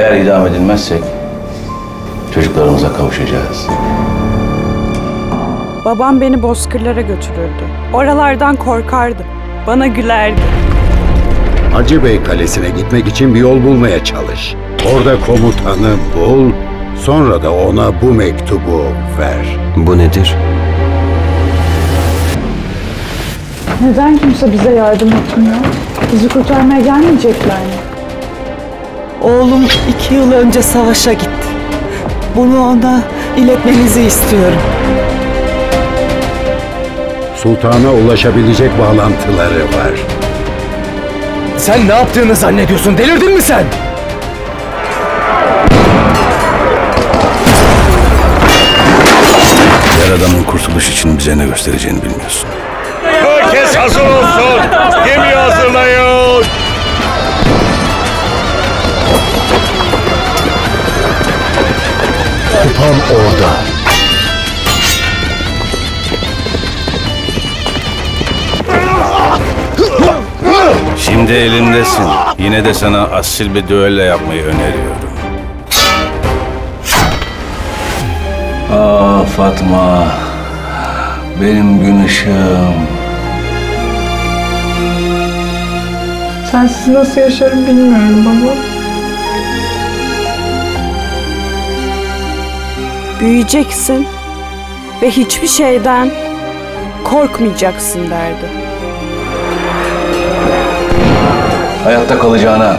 Eğer idam edilmezsek çocuklarımıza kavuşacağız. Babam beni bozkırlara götürürdü. Oralardan korkardı. Bana gülerdi. Hacı Bey Kalesi'ne gitmek için bir yol bulmaya çalış. Orada komutanı bul, sonra da ona bu mektubu ver. Bu nedir? Neden kimse bize yardım etmiyor? Bizi kurtarmaya gelmeyecekler mi? Oğlum iki yıl önce savaşa gitti. Bunu ona iletmenizi istiyorum. Sultana ulaşabilecek bağlantıları var. Sen ne yaptığını zannediyorsun? Delirdin mi sen? Yaradan'ın kurtuluş için bize ne göstereceğini bilmiyorsun. Herkes hazır olsun. Gemi hazırlayın. Şimdi elimdesin. Yine de sana asil bir düello yapmayı öneriyorum. Ah Fatma. Benim gün ışığım. Sensiz nasıl yaşarım bilmiyorum baba. Büyüyeceksin ve hiçbir şeyden korkmayacaksın derdi. Hayatta kalacağına,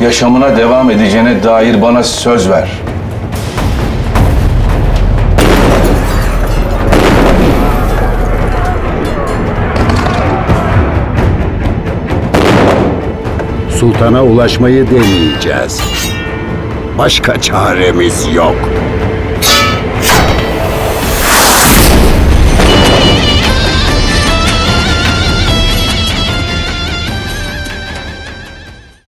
yaşamına devam edeceğine dair bana söz ver. Sultana ulaşmayı deneyeceğiz. Başka çaremiz yok.